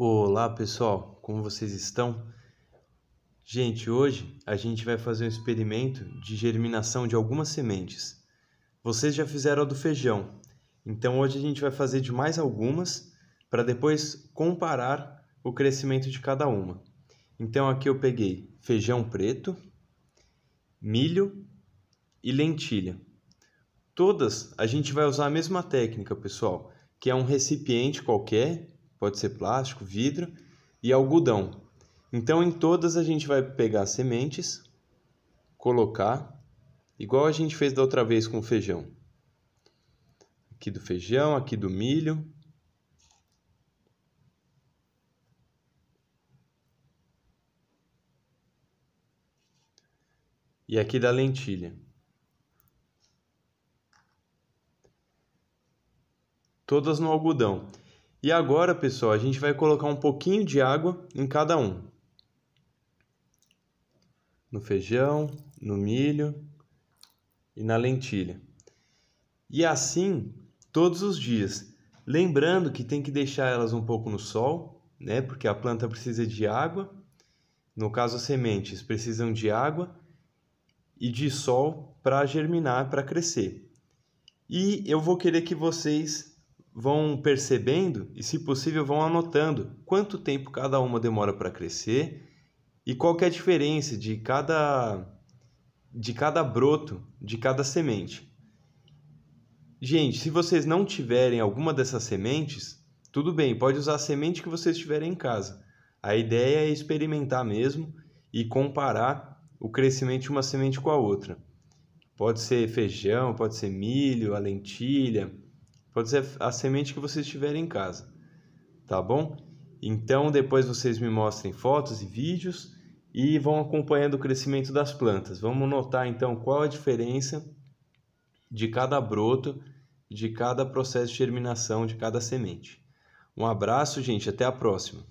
Olá pessoal, como vocês estão? Gente, hoje a gente vai fazer um experimento de germinação de algumas sementes. Vocês já fizeram a do feijão, então hoje a gente vai fazer de mais algumas para depois comparar o crescimento de cada uma. Então aqui eu peguei feijão preto, milho e lentilha. Todas a gente vai usar a mesma técnica, pessoal, que é um recipiente qualquer pode ser plástico, vidro e algodão. Então, em todas a gente vai pegar sementes, colocar, igual a gente fez da outra vez com o feijão. Aqui do feijão, aqui do milho. E aqui da lentilha. Todas no algodão. E agora, pessoal, a gente vai colocar um pouquinho de água em cada um. No feijão, no milho e na lentilha. E assim todos os dias. Lembrando que tem que deixar elas um pouco no sol, né? Porque a planta precisa de água. No caso, as sementes precisam de água e de sol para germinar, para crescer. E eu vou querer que vocês vão percebendo e, se possível, vão anotando quanto tempo cada uma demora para crescer e qual é a diferença de cada de cada broto, de cada semente. Gente, se vocês não tiverem alguma dessas sementes, tudo bem, pode usar a semente que vocês tiverem em casa. A ideia é experimentar mesmo e comparar o crescimento de uma semente com a outra. Pode ser feijão, pode ser milho, a lentilha, Pode ser a semente que vocês tiverem em casa, tá bom? Então depois vocês me mostrem fotos e vídeos e vão acompanhando o crescimento das plantas. Vamos notar então qual a diferença de cada broto, de cada processo de germinação de cada semente. Um abraço, gente, até a próxima.